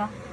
Да.